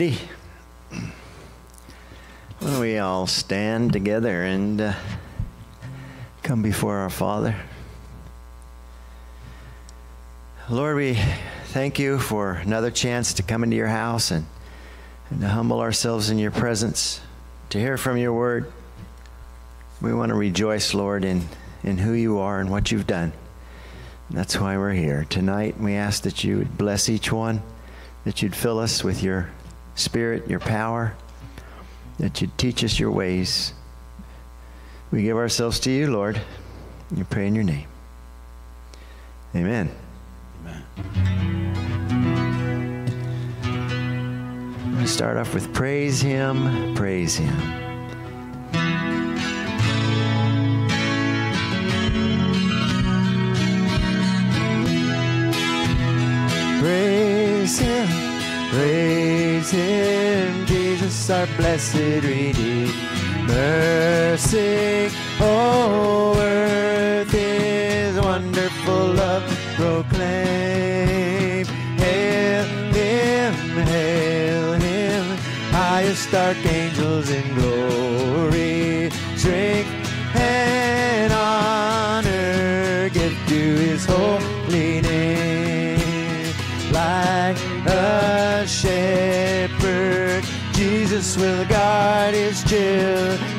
Ready? Why don't we all stand together and uh, come before our Father? Lord, we thank you for another chance to come into your house and, and to humble ourselves in your presence, to hear from your word. We want to rejoice, Lord, in, in who you are and what you've done. And that's why we're here. Tonight, we ask that you would bless each one, that you'd fill us with your spirit, your power, that you'd teach us your ways. We give ourselves to you, Lord. We pray in your name. Amen. Amen. I'm going to start off with praise him, praise him. Praise him, praise him, Jesus our blessed Redeemer. Sing, oh, earth is wonderful love proclaim. Hail him, hail him, highest archangels in guard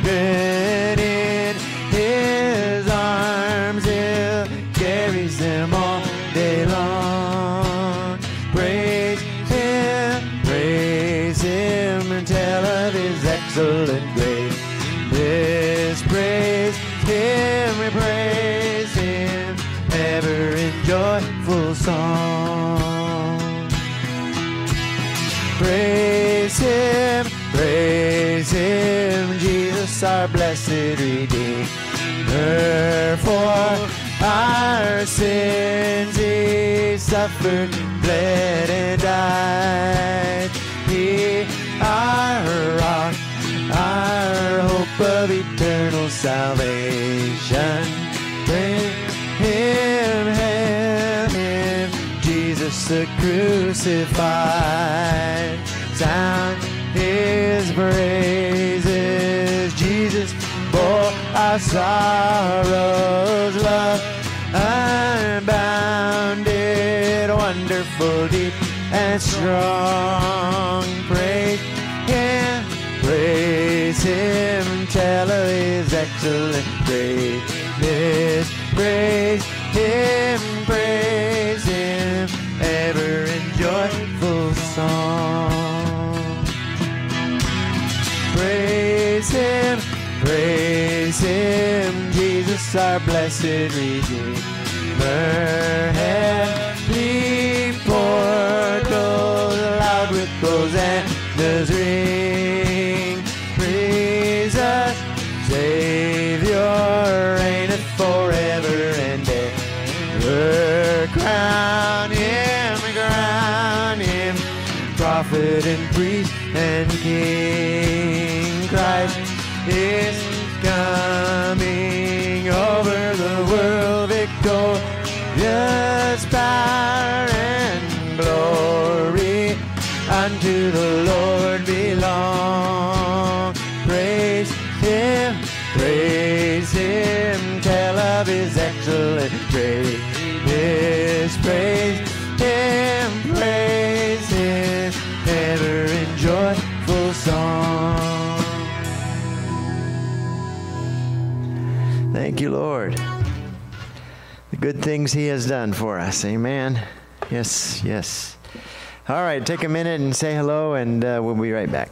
blessed Redeemer. For our sins he suffered, bled and died. He our rock, our hope of eternal salvation. Praise him, hail him, Jesus the crucified. Sound his praises, our sorrows, love unbounded, wonderful, deep and strong. Praise him, praise him, tell of his excellent greatness. Praise him, praise him, ever in joyful song. Jesus our blessed Redeemer. Heavenly portals loud with hosannas ring. Praise us, Savior, reigneth forever and ever. Crown him, crown him, prophet and priest and king. Excellent grace. Praise him, praise him, ever in joyful song. Thank you, Lord. The good things He has done for us. Amen. Yes, yes. All right, take a minute and say hello, and uh, we'll be right back.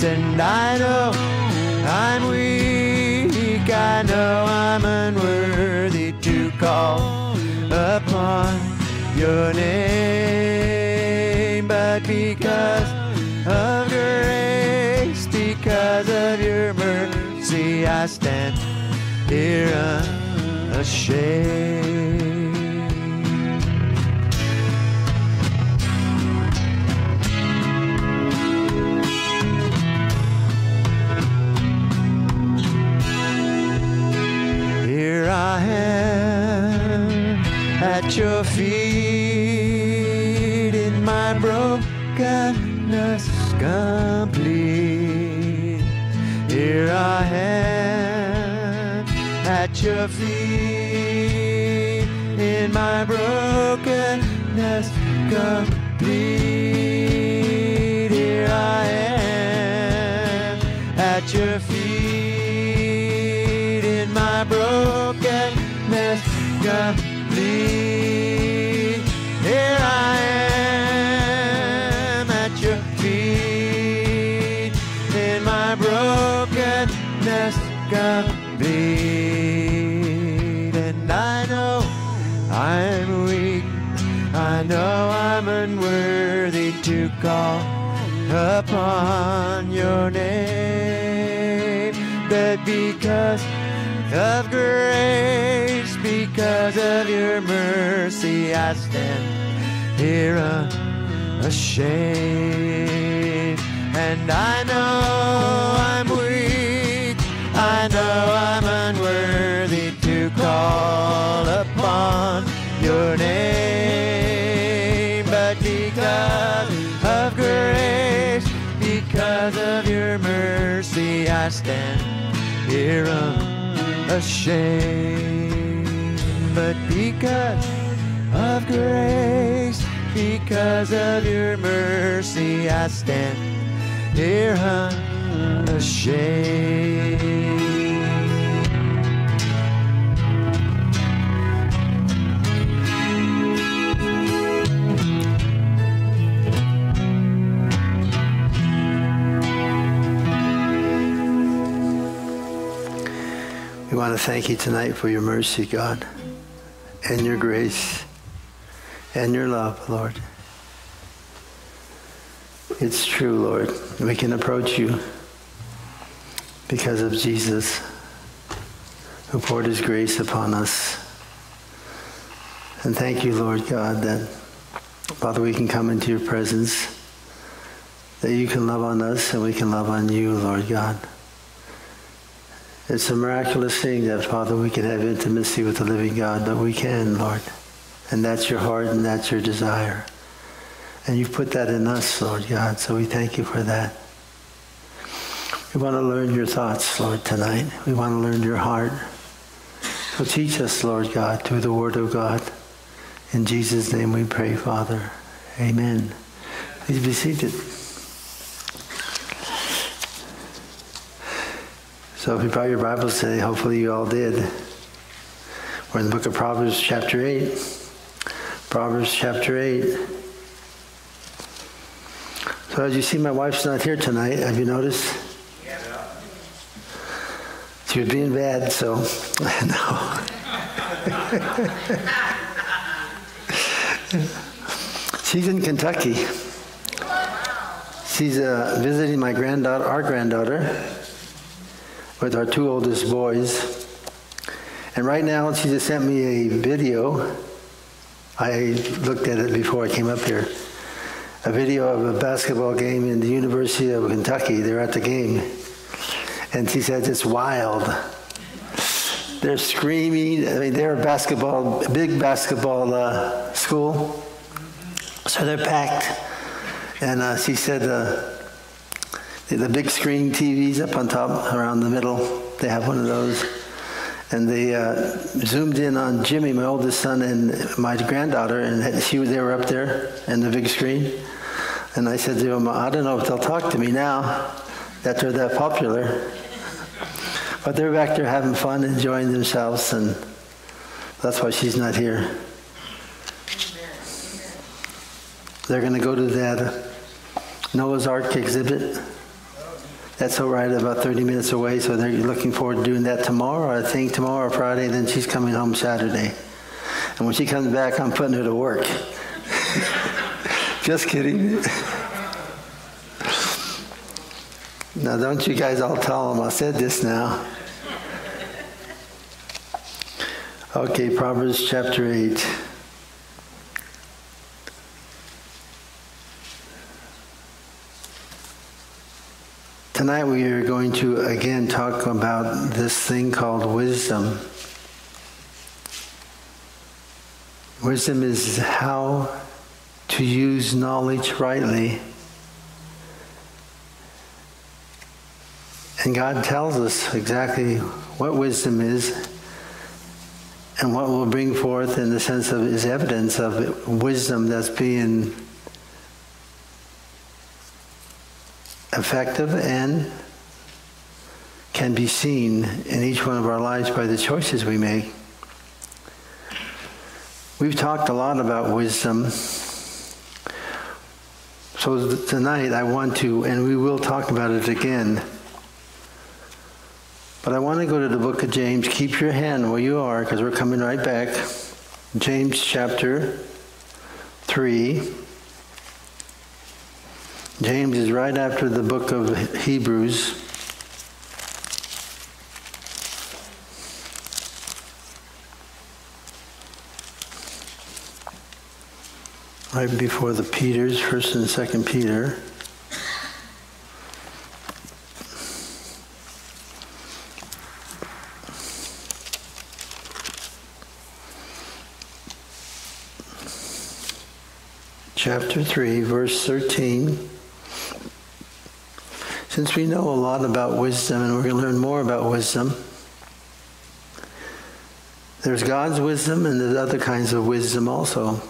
And I know I'm weak, I know I'm unworthy to call upon your name, but because of grace, because of your mercy, I stand here unashamed. At your feet in my brokenness complete. Here I am at your feet in my brokenness complete. Here I am at your feet And I know I'm weak. I know I'm unworthy to call upon your name. But because of grace, because of your mercy, I stand here unashamed. And I know I know I'm unworthy to call upon your name. But because of grace, because of your mercy, I stand here unashamed. But because of grace, because of your mercy, I stand here unashamed. Want to thank you tonight for your mercy, God, and your grace, and your love, Lord. It's true, Lord. We can approach you because of Jesus, who poured his grace upon us. And thank you, Lord God, that, Father, we can come into your presence, that you can love on us and we can love on you, Lord God. It's a miraculous thing that, Father, we can have intimacy with the living God, but we can, Lord. And that's your heart and that's your desire. And you've put that in us, Lord God, so we thank you for that. We want to learn your thoughts, Lord, tonight. We want to learn your heart. So teach us, Lord God, through the word of God. In Jesus' name we pray, Father. Amen. Please be seated. So if you brought your Bibles today, hopefully you all did. We're in the book of Proverbs, chapter 8. Proverbs, chapter 8. So as you see, my wife's not here tonight. Have you noticed? Yeah. She was being bad, so no. She's in Kentucky. She's uh, visiting my granddaughter, our granddaughter, with our two oldest boys. And right now, she just sent me a video. I looked at it before I came up here. A video of a basketball game in the University of Kentucky. They're at the game. And she said it's wild. They're screaming. I mean, they're a basketball, big basketball uh, school. So they're packed. And uh, she said uh, the big screen TVs up on top, around the middle, they have one of those. And they uh, zoomed in on Jimmy, my oldest son, and my granddaughter, and she, they were up there in the big screen. And I said to him, I don't know if they'll talk to me now that they're that popular. But they're back there having fun, enjoying themselves, and that's why she's not here. They're going to go to that Noah's Ark exhibit. That's all right, about 30 minutes away, so they're looking forward to doing that tomorrow. I think tomorrow or Friday, then she's coming home Saturday. And when she comes back, I'm putting her to work. Just kidding. now, don't you guys all tell them I said this now. Okay, Proverbs chapter 8. Tonight we are going to again talk about this thing called wisdom. Wisdom is how to use knowledge rightly. And God tells us exactly what wisdom is and what will bring forth in the sense of is evidence of wisdom that's being effective and can be seen in each one of our lives by the choices we make. We've talked a lot about wisdom. So tonight I want to, and we will talk about it again. But I want to go to the book of James. Keep your hand where you are because we're coming right back. James chapter 3. James is right after the book of Hebrews. Right before the Peters, first and second Peter. Chapter 3, verse 13. Since we know a lot about wisdom and we're going to learn more about wisdom, there's God's wisdom and there's other kinds of wisdom also.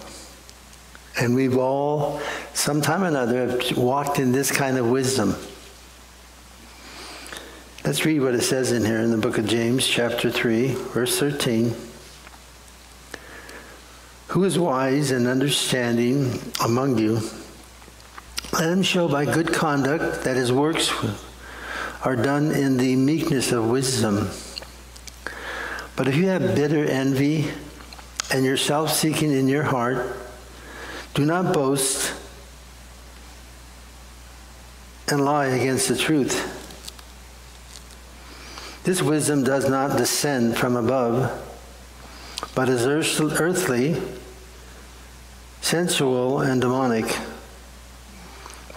And we've all, sometime or another, have walked in this kind of wisdom. Let's read what it says in here in the book of James, chapter 3, verse 13. Who is wise and understanding among you? Let him show by good conduct that his works are done in the meekness of wisdom. But if you have bitter envy and your self seeking in your heart, do not boast and lie against the truth. This wisdom does not descend from above, but is earthly, sensual, and demonic.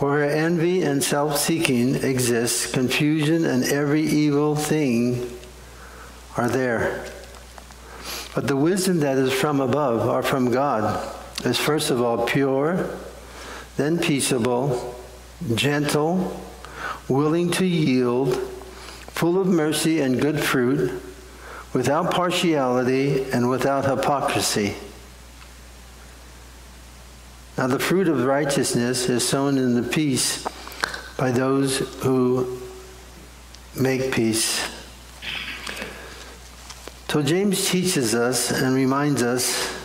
Where envy and self seeking exists, confusion and every evil thing are there. But the wisdom that is from above, or from God, is first of all pure, then peaceable, gentle, willing to yield, full of mercy and good fruit, without partiality and without hypocrisy. Now, the fruit of righteousness is sown in the peace by those who make peace. So, James teaches us and reminds us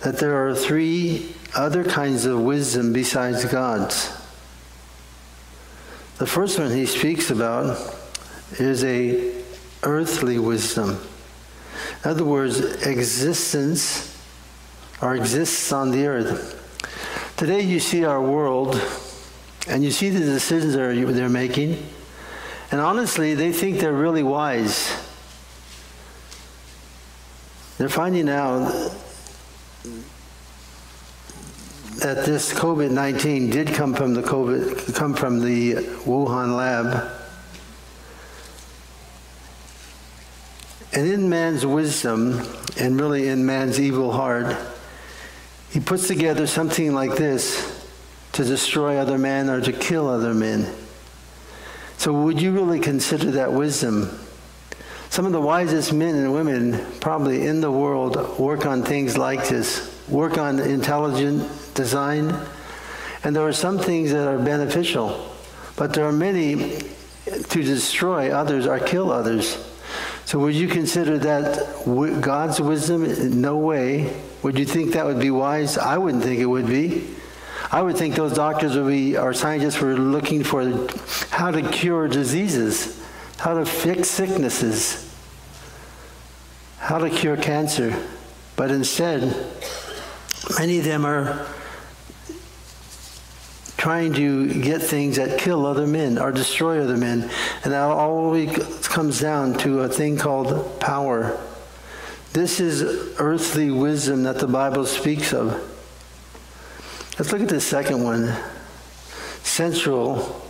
that there are three other kinds of wisdom besides God's. The first one he speaks about is a earthly wisdom. In other words, existence or exists on the earth. Today you see our world and you see the decisions they're, they're making, and honestly, they think they're really wise. They're finding out that this COVID-19 did come from the COVID, come from the Wuhan lab. And in man's wisdom, and really in man's evil heart, he puts together something like this to destroy other men or to kill other men. So, would you really consider that wisdom? Some of the wisest men and women probably in the world work on things like this, work on intelligent design, and there are some things that are beneficial, but there are many to destroy others or kill others. So, would you consider that God's wisdom? No way. Would you think that would be wise? I wouldn't think it would be. I would think those doctors would be, or scientists were looking for how to cure diseases, how to fix sicknesses, how to cure cancer. But instead, many of them are trying to get things that kill other men or destroy other men. And that always comes down to a thing called power. This is earthly wisdom that the Bible speaks of. Let's look at the second one sensual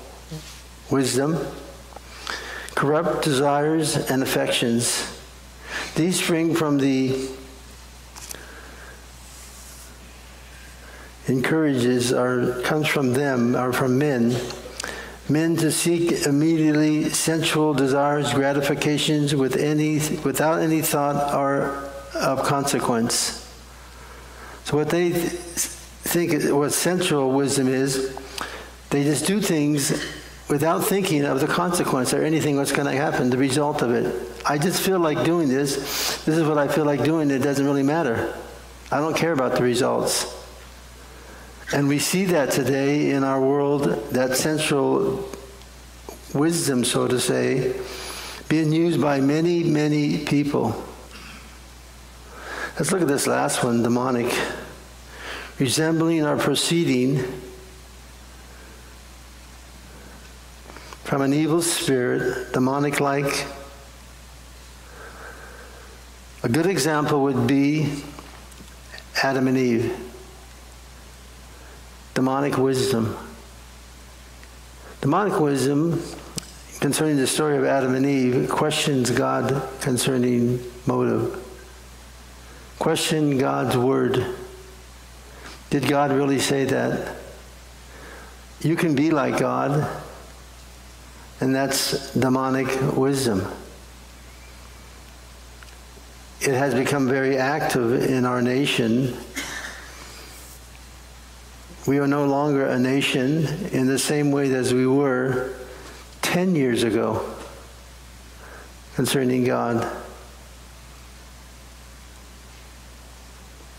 wisdom, corrupt desires and affections. These spring from the encourages or comes from them or from men men to seek immediately sensual desires gratifications with any without any thought or of consequence so what they think what sensual wisdom is, they just do things without thinking of the consequence or anything what's going to happen, the result of it. I just feel like doing this. This is what I feel like doing. It doesn't really matter. I don't care about the results. And we see that today in our world, that sensual wisdom, so to say, being used by many, many people. Let's look at this last one demonic resembling or proceeding from an evil spirit, demonic like. A good example would be Adam and Eve. Demonic wisdom. Demonic wisdom concerning the story of Adam and Eve questions God concerning motive. Question God's word. Did God really say that? You can be like God, and that's demonic wisdom. It has become very active in our nation. We are no longer a nation in the same way as we were 10 years ago concerning God.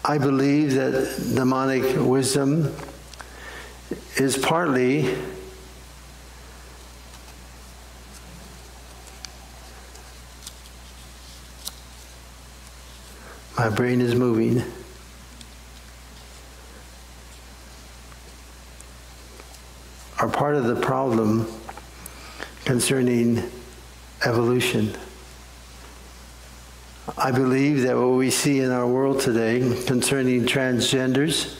I believe that demonic wisdom is partly my brain is moving. Are part of the problem concerning evolution. I believe that what we see in our world today concerning transgenders,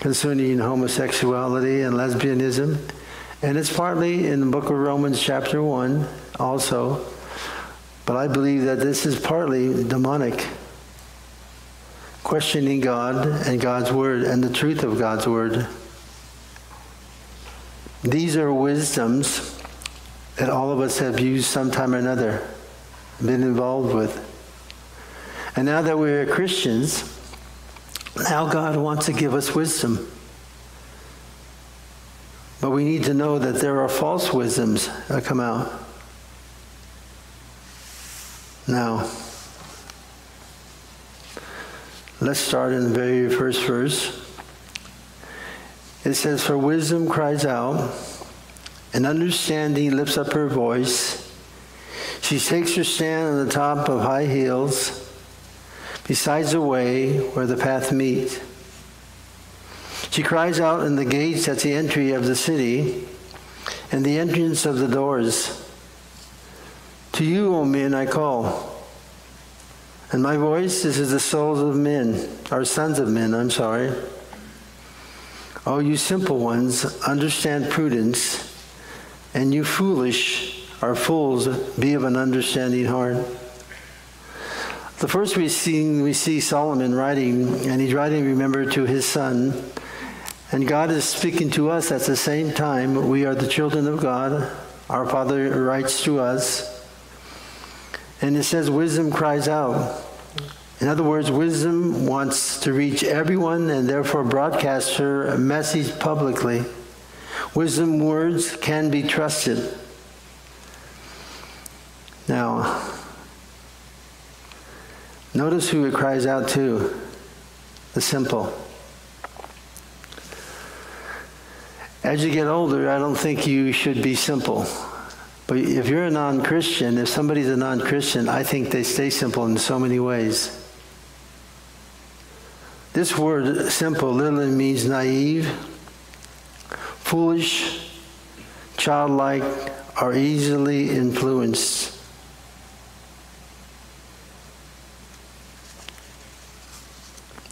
concerning homosexuality and lesbianism, and it's partly in the book of Romans, chapter 1, also, but I believe that this is partly demonic. Questioning God and God's Word and the truth of God's Word. These are wisdoms that all of us have used sometime or another, been involved with. And now that we're Christians, Now God wants to give us wisdom. But we need to know that there are false wisdoms that come out. Now, let's start in the very first verse. It says, For wisdom cries out, and understanding lifts up her voice. She takes her stand on the top of high hills, beside the way where the path meet. She cries out in the gates at the entry of the city and the entrance of the doors. To you, O men, I call. And my voice is as the souls of men, our sons of men, I'm sorry. O you simple ones, understand prudence, and you foolish are fools, be of an understanding heart. The first we see, we see Solomon writing, and he's writing, remember, to his son. And God is speaking to us at the same time. We are the children of God. Our Father writes to us. And it says, Wisdom cries out. In other words, wisdom wants to reach everyone and therefore broadcast her message publicly. Wisdom words can be trusted. Now, notice who it cries out to the simple. As you get older, I don't think you should be simple. But if you're a non Christian, if somebody's a non Christian, I think they stay simple in so many ways. This word simple literally means naive, foolish, childlike, or easily influenced.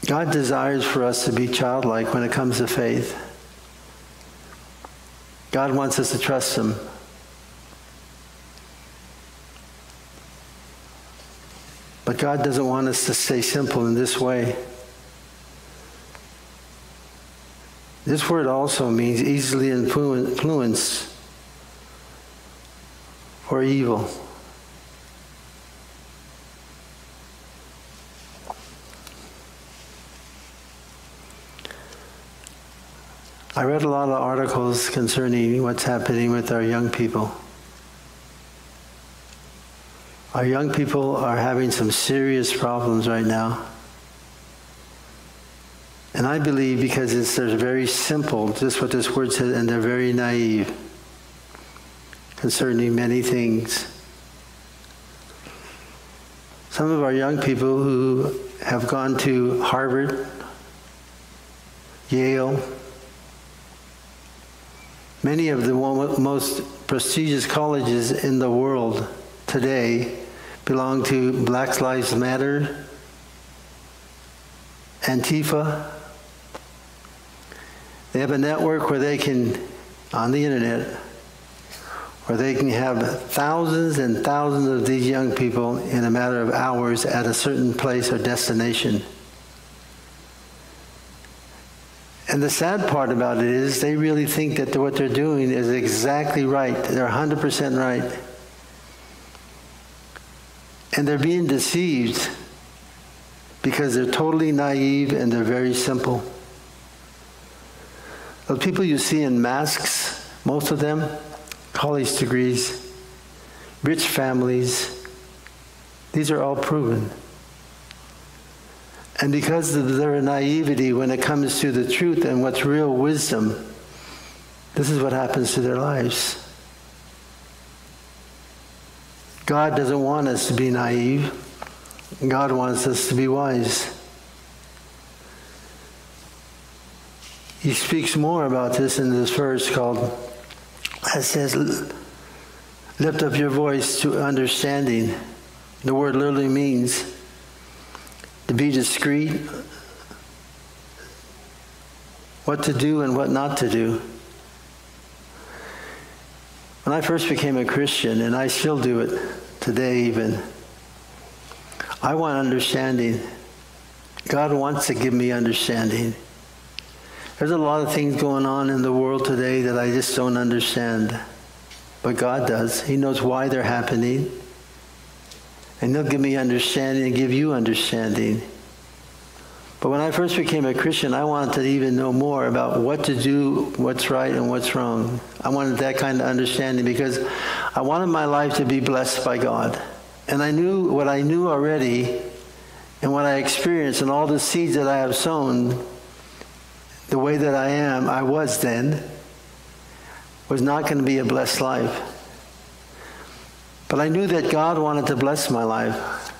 God desires for us to be childlike when it comes to faith. God wants us to trust Him. But God doesn't want us to stay simple in this way. This word also means easily influenced or evil. I read a lot of articles concerning what's happening with our young people. Our young people are having some serious problems right now. And I believe because it's they're very simple, just what this word says, and they're very naive concerning many things. Some of our young people who have gone to Harvard, Yale, many of the most prestigious colleges in the world today belong to Black Lives Matter, Antifa, they have a network where they can, on the internet, where they can have thousands and thousands of these young people in a matter of hours at a certain place or destination. And the sad part about it is they really think that what they're doing is exactly right. They're 100% right. And they're being deceived because they're totally naive and they're very simple. The people you see in masks, most of them, college degrees, rich families, these are all proven. And because of their naivety when it comes to the truth and what's real wisdom, this is what happens to their lives. God doesn't want us to be naive. God wants us to be wise. He speaks more about this in this verse called, it says, lift up your voice to understanding. The word literally means to be discreet, what to do and what not to do. When I first became a Christian, and I still do it today even, I want understanding. God wants to give me understanding. There's a lot of things going on in the world today that I just don't understand. But God does. He knows why they're happening. And He'll give me understanding and give you understanding. But when I first became a Christian, I wanted to even know more about what to do, what's right, and what's wrong. I wanted that kind of understanding because I wanted my life to be blessed by God. And I knew what I knew already and what I experienced and all the seeds that I have sown, the way that I am, I was then, was not going to be a blessed life. But I knew that God wanted to bless my life.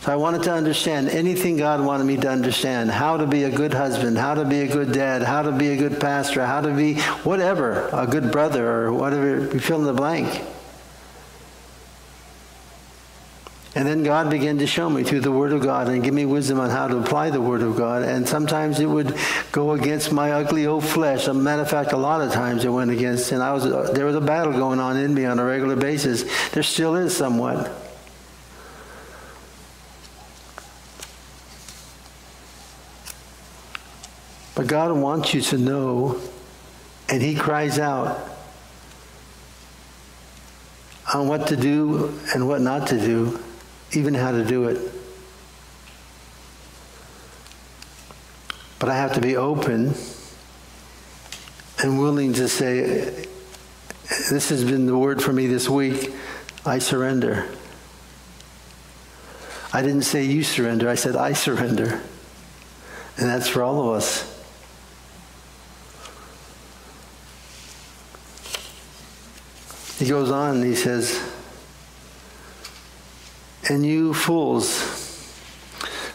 So I wanted to understand anything God wanted me to understand how to be a good husband, how to be a good dad, how to be a good pastor, how to be whatever, a good brother, or whatever, you fill in the blank. And then God began to show me through the Word of God and give me wisdom on how to apply the Word of God. And sometimes it would go against my ugly old flesh. As a matter of fact, a lot of times it went against, and I was there was a battle going on in me on a regular basis. There still is somewhat. But God wants you to know, and He cries out on what to do and what not to do, even how to do it. But I have to be open and willing to say, This has been the word for me this week. I surrender. I didn't say you surrender, I said I surrender. And that's for all of us. He goes on and he says, And you fools.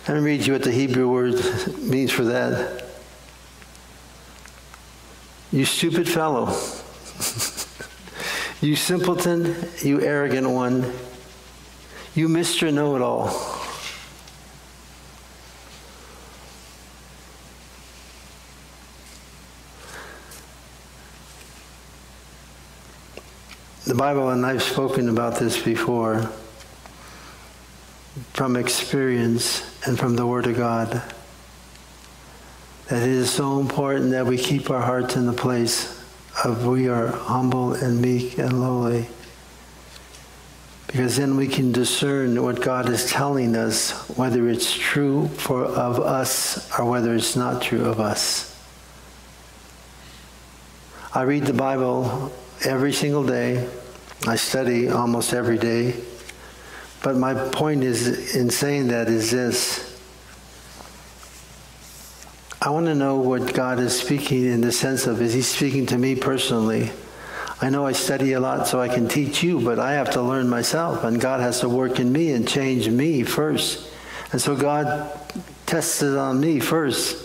Let me read you what the Hebrew word means for that. You stupid fellow. you simpleton, you arrogant one. You Mr. Know It All. The Bible, and I've spoken about this before, from experience and from the Word of God, that it is so important that we keep our hearts in the place of we are humble and meek and lowly. Because then we can discern what God is telling us, whether it's true for, of us or whether it's not true of us. I read the Bible every single day. I study almost every day. But my point is in saying that is this. I want to know what God is speaking in the sense of is he speaking to me personally? I know I study a lot so I can teach you, but I have to learn myself and God has to work in me and change me first. And so God tests it on me first.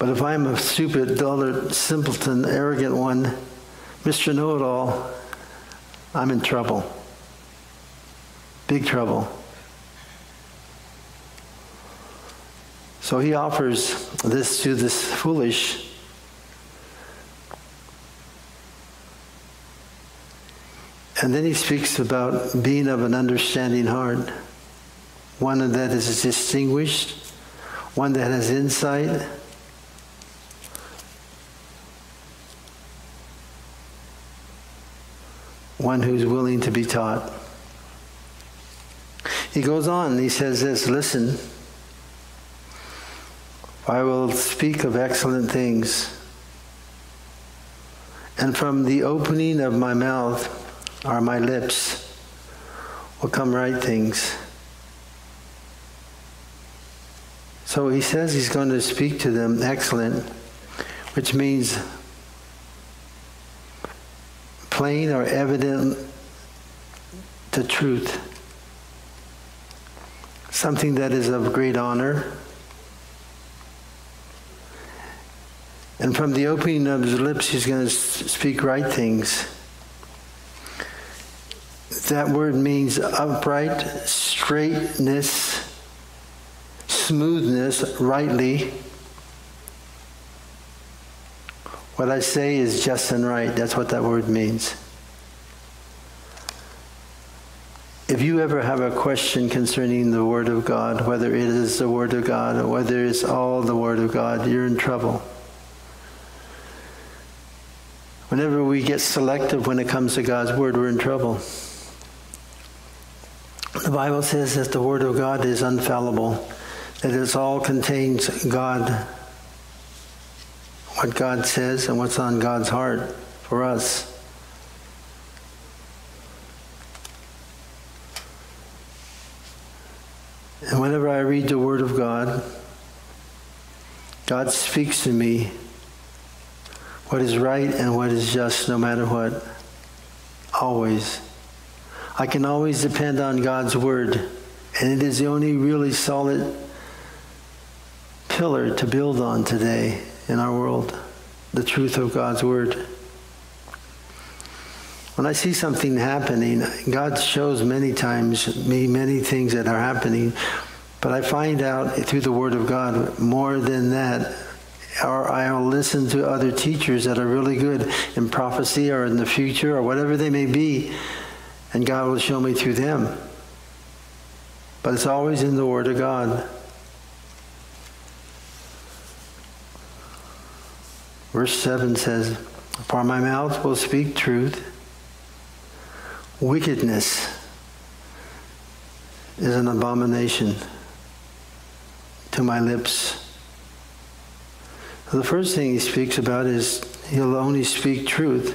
But if I'm a stupid, dullard, simpleton, arrogant one, Mr. Know It All, I'm in trouble. Big trouble. So he offers this to this foolish. And then he speaks about being of an understanding heart, one that is distinguished, one that has insight one who's willing to be taught. He goes on, he says this listen, I will speak of excellent things, and from the opening of my mouth or my lips will come right things. So he says he's going to speak to them excellent, which means plain or evident the truth, something that is of great honor. And from the opening of his lips, he's going to speak right things. That word means upright, straightness, smoothness, rightly. What I say is just and right. That's what that word means. If you ever have a question concerning the Word of God, whether it is the Word of God or whether it's all the Word of God, you're in trouble. Whenever we get selective when it comes to God's Word, we're in trouble. The Bible says that the Word of God is infallible, that it all contains God, what God says and what's on God's heart for us. And whenever I read the Word of God, God speaks to me what is right and what is just, no matter what. Always. I can always depend on God's Word, and it is the only really solid pillar to build on today in our world the truth of God's Word. When I see something happening, God shows many times me many things that are happening, but I find out through the Word of God more than that. Or I'll listen to other teachers that are really good in prophecy or in the future or whatever they may be, and God will show me through them. But it's always in the Word of God. Verse 7 says, For my mouth will speak truth. Wickedness is an abomination to my lips. The first thing he speaks about is he'll only speak truth.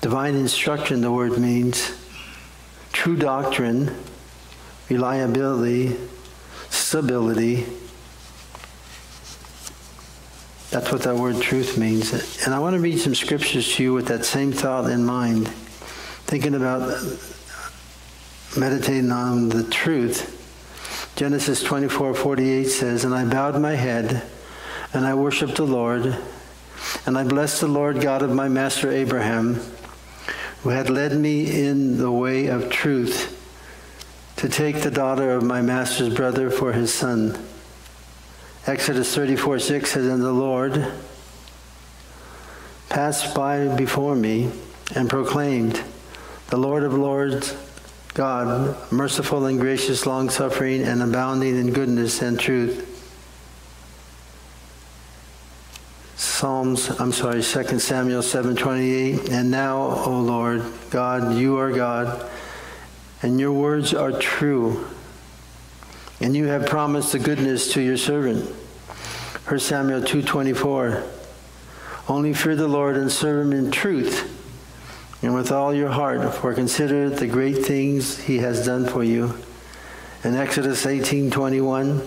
Divine instruction, the word means true doctrine, reliability, stability, that's what that word truth means. And I want to read some scriptures to you with that same thought in mind, thinking about meditating on the truth. Genesis 24 48 says, And I bowed my head, and I worshiped the Lord, and I blessed the Lord God of my master Abraham, who had led me in the way of truth to take the daughter of my master's brother for his son. Exodus 34 6 says, And the Lord passed by before me and proclaimed, The Lord of Lords, God, merciful and gracious, long suffering, and abounding in goodness and truth. Psalms, I'm sorry, 2 Samuel 7:28, and now, O Lord God, you are God, and your words are true and you have promised the goodness to your servant. 1 Samuel 2:24. Only fear the Lord and serve him in truth and with all your heart, for consider the great things he has done for you. In Exodus 18:21,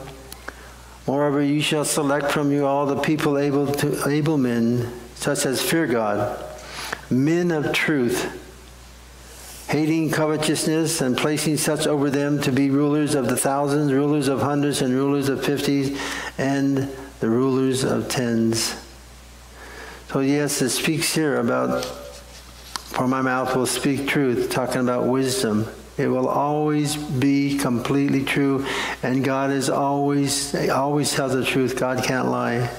Moreover, you shall select from you all the people able to able men, such as fear God, men of truth hating covetousness and placing such over them to be rulers of the thousands, rulers of hundreds, and rulers of fifties, and the rulers of tens. So, yes, it speaks here about, for my mouth will speak truth, talking about wisdom. It will always be completely true, and God is always, always tells the truth. God can't lie.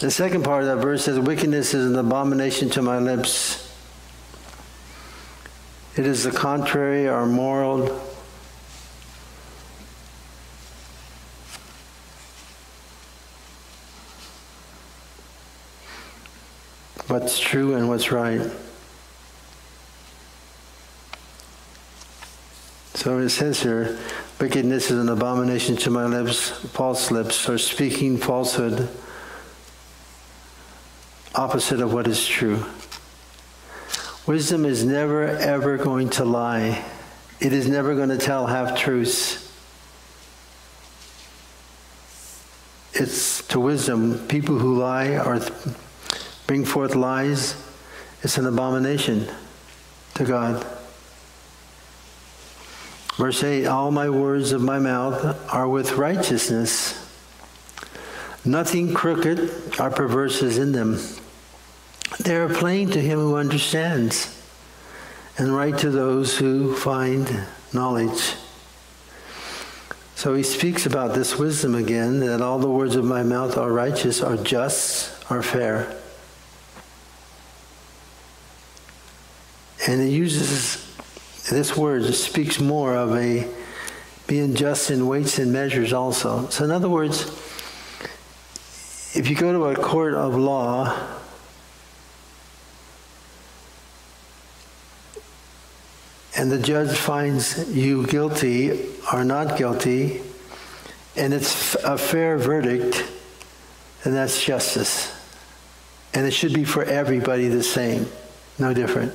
The second part of that verse says, Wickedness is an abomination to my lips. It is the contrary or moral what's true and what's right. So it says here, wickedness is an abomination to my lips, false lips are speaking falsehood, opposite of what is true. Wisdom is never, ever going to lie. It is never going to tell half truths. It's to wisdom, people who lie or bring forth lies, it's an abomination to God. Verse 8 All my words of my mouth are with righteousness. Nothing crooked or perverse is in them. They are plain to him who understands, and right to those who find knowledge. So he speaks about this wisdom again that all the words of my mouth are righteous, are just, are fair. And it uses this word it speaks more of a being just in weights and measures also. So in other words, if you go to a court of law, and the judge finds you guilty or not guilty, and it's a fair verdict, then that's justice. And it should be for everybody the same, no different.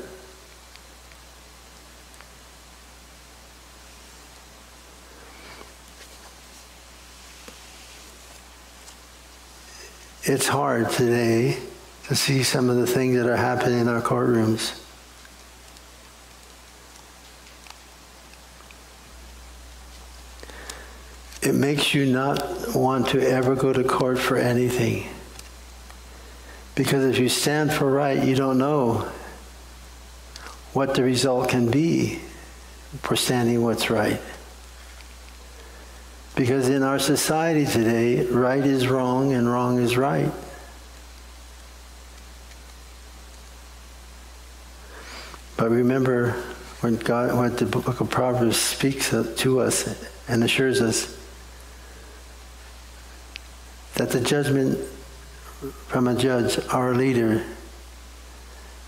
It's hard today to see some of the things that are happening in our courtrooms. It makes you not want to ever go to court for anything. Because if you stand for right, you don't know what the result can be for standing what's right. Because in our society today, right is wrong and wrong is right. But remember when God, what the book of Proverbs speaks to us and assures us that the judgment from a judge, our leader,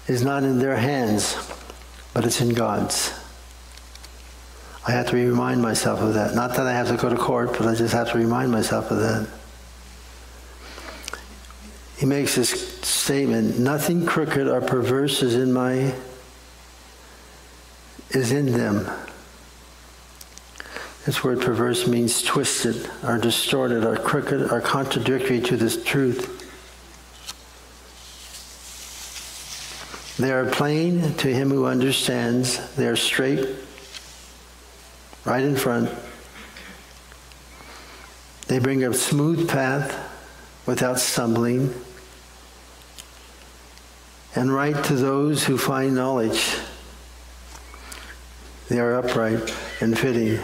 is not in their hands, but it's in God's. I have to remind myself of that. Not that I have to go to court, but I just have to remind myself of that. He makes this statement, nothing crooked or perverse is in my is in them. This word perverse means twisted or distorted or crooked or contradictory to this truth. They are plain to him who understands. They are straight right in front. They bring a smooth path without stumbling, and right to those who find knowledge. They are upright and fitting.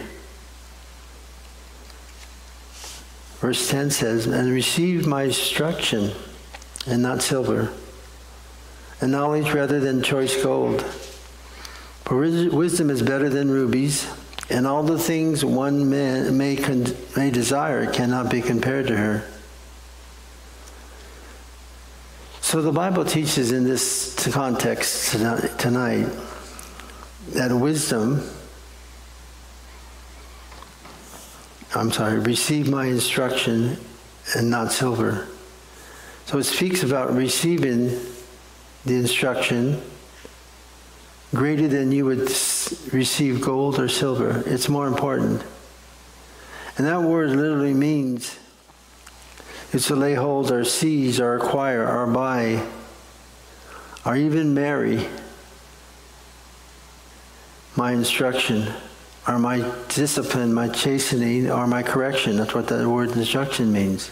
Verse 10 says, And receive my instruction, and not silver, and knowledge rather than choice gold. For wisdom is better than rubies and all the things one man may, may desire cannot be compared to her. So the Bible teaches in this context tonight that wisdom, I'm sorry, receive my instruction and not silver. So it speaks about receiving the instruction greater than you would receive gold or silver. It's more important. And that word literally means it's to lay hold or seize or acquire or buy or even marry my instruction or my discipline, my chastening, or my correction. That's what that word instruction means.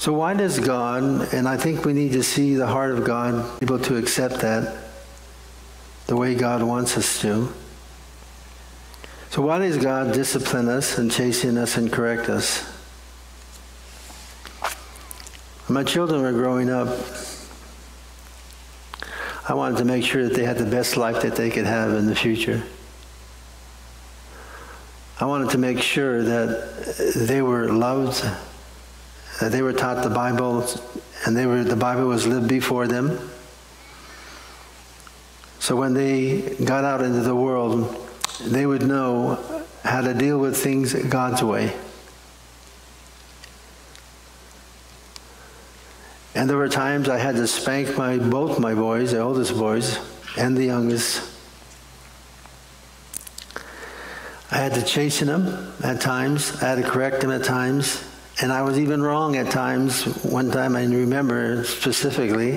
So, why does God, and I think we need to see the heart of God, able to accept that the way God wants us to. So, why does God discipline us and chasten us and correct us? My children were growing up, I wanted to make sure that they had the best life that they could have in the future. I wanted to make sure that they were loved they were taught the Bible and they were, the Bible was lived before them. So when they got out into the world, they would know how to deal with things God's way. And there were times I had to spank my both my boys, the oldest boys and the youngest. I had to chasten them at times. I had to correct them at times. And I was even wrong at times. One time I remember specifically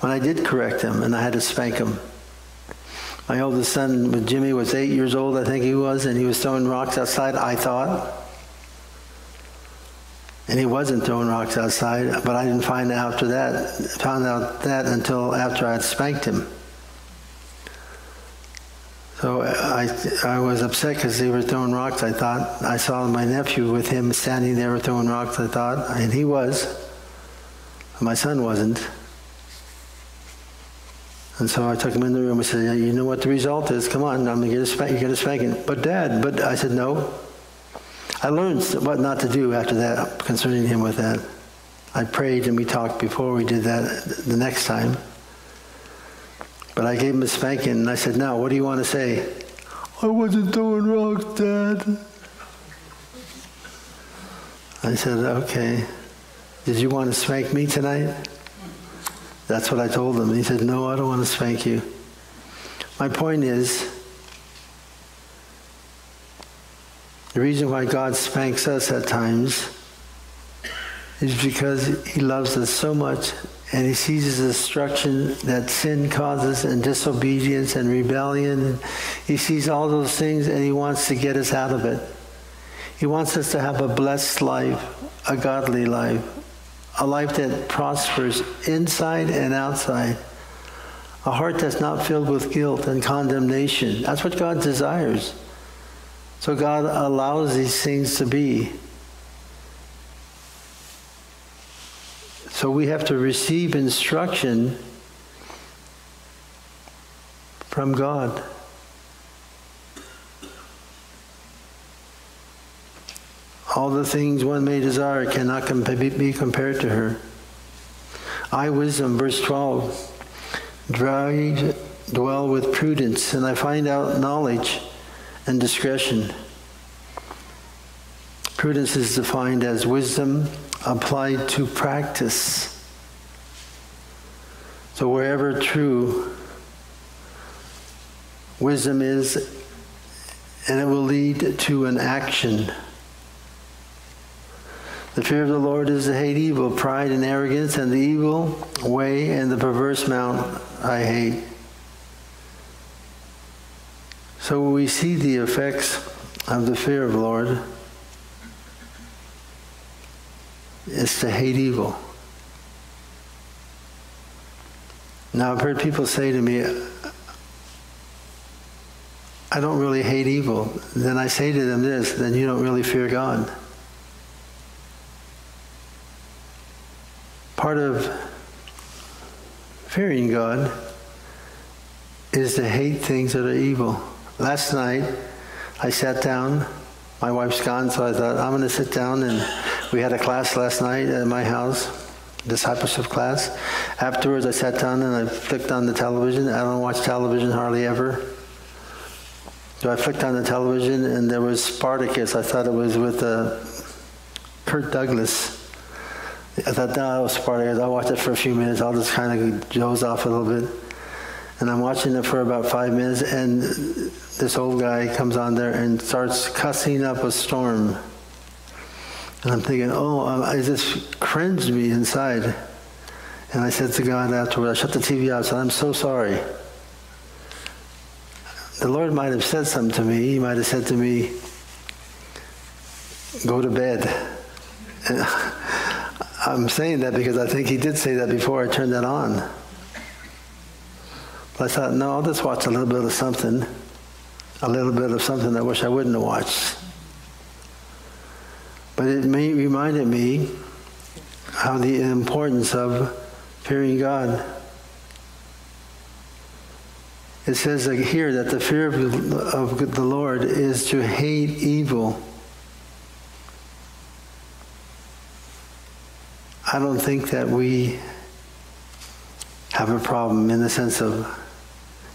when I did correct him and I had to spank him. My oldest son, Jimmy, was eight years old, I think he was, and he was throwing rocks outside, I thought. And he wasn't throwing rocks outside, but I didn't find out after that, found out that until after I had spanked him. So I, I was upset because they were throwing rocks. I thought I saw my nephew with him standing there throwing rocks. I thought, and he was. My son wasn't. And so I took him in the room and said, "You know what the result is? Come on, I'm gonna get a. You get a spanking." But Dad, but I said no. I learned what not to do after that concerning him with that. I prayed and we talked before we did that the next time. But I gave him a spanking and I said, Now, what do you want to say? I wasn't doing wrong, Dad. I said, Okay. Did you want to spank me tonight? That's what I told him. He said, No, I don't want to spank you. My point is, the reason why God spanks us at times is because he loves us so much and he sees the destruction that sin causes and disobedience and rebellion. He sees all those things and he wants to get us out of it. He wants us to have a blessed life, a godly life, a life that prospers inside and outside, a heart that's not filled with guilt and condemnation. That's what God desires. So God allows these things to be. So we have to receive instruction from God. All the things one may desire cannot be compared to her. I, wisdom, verse 12, dwell with prudence, and I find out knowledge and discretion. Prudence is defined as wisdom applied to practice. So, wherever true wisdom is, and it will lead to an action. The fear of the Lord is to hate evil, pride and arrogance, and the evil way and the perverse mount I hate. So we see the effects of the fear of the Lord is to hate evil. Now, I've heard people say to me, I don't really hate evil. Then I say to them this, then you don't really fear God. Part of fearing God is to hate things that are evil. Last night, I sat down. My wife's gone, so I thought, I'm going to sit down and we had a class last night at my house, discipleship class. Afterwards, I sat down and I flicked on the television. I don't watch television hardly ever. So I flicked on the television and there was Spartacus. I thought it was with uh, Kirk Douglas. I thought, no, it was Spartacus. I'll watch it for a few minutes. I'll just kind of doze off a little bit. And I'm watching it for about five minutes, and this old guy comes on there and starts cussing up a storm. And I'm thinking, oh, um, I just cringed me inside. And I said to God afterward, I shut the TV off, I said, I'm so sorry. The Lord might have said something to me. He might have said to me, go to bed. And I'm saying that because I think he did say that before I turned that on. But I thought, no, I'll just watch a little bit of something, a little bit of something I wish I wouldn't have watched. But it may, reminded me how the importance of fearing God. It says here that the fear of the Lord is to hate evil. I don't think that we have a problem in the sense of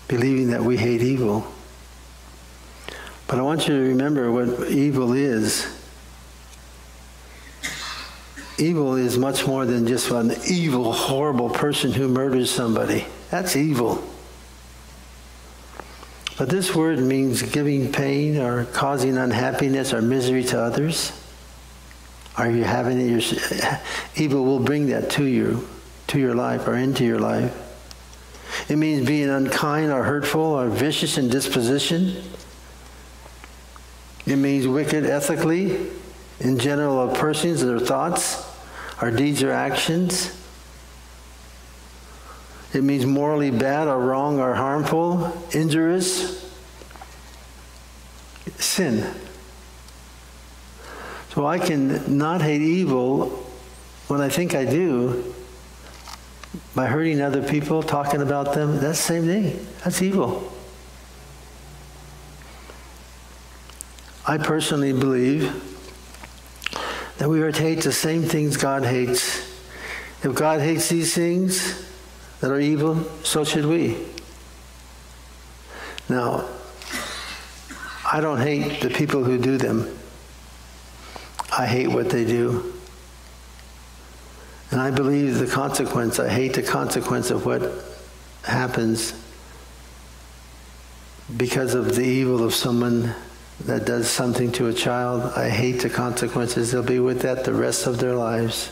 believing that we hate evil. But I want you to remember what evil is. Evil is much more than just an evil, horrible person who murders somebody. That's evil. But this word means giving pain or causing unhappiness or misery to others. Are you having it? Evil will bring that to you, to your life or into your life. It means being unkind or hurtful or vicious in disposition. It means wicked ethically in general of persons, their thoughts, our deeds or actions. It means morally bad or wrong or harmful, injurious. Sin. So I can not hate evil when I think I do by hurting other people, talking about them. That's the same thing. That's evil. I personally believe that we are to hate the same things God hates. If God hates these things that are evil, so should we. Now, I don't hate the people who do them. I hate what they do. And I believe the consequence, I hate the consequence of what happens because of the evil of someone that does something to a child. I hate the consequences. They'll be with that the rest of their lives.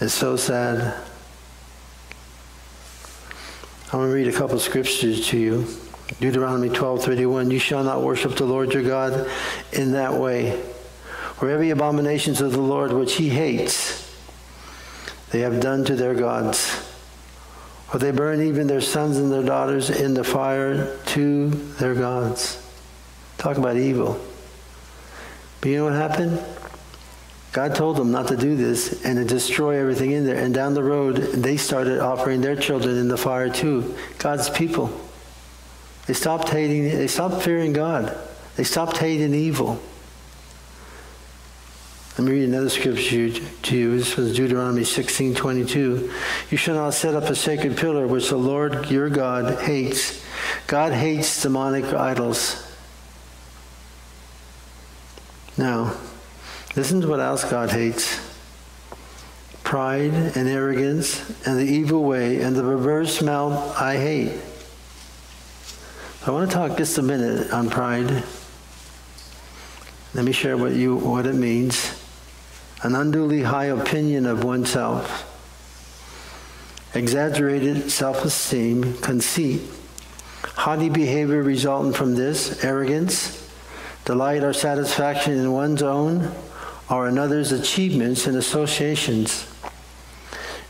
It's so sad. I'm going to read a couple scriptures to you. Deuteronomy 12:31 You shall not worship the Lord your God in that way. For every abominations of the Lord which he hates they have done to their gods. For they burn even their sons and their daughters in the fire to their gods. Talk about evil. But you know what happened? God told them not to do this and to destroy everything in there. And down the road, they started offering their children in the fire too. God's people. They stopped hating, they stopped fearing God. They stopped hating evil. Let me read another scripture to you. This was Deuteronomy 16 22. You shall not set up a sacred pillar which the Lord your God hates. God hates demonic idols. Now, listen to what else God hates. Pride and arrogance and the evil way and the perverse mouth I hate. I want to talk just a minute on pride. Let me share what you what it means. An unduly high opinion of oneself, exaggerated self esteem, conceit, haughty behavior resulting from this, arrogance, delight or satisfaction in one's own or another's achievements and associations.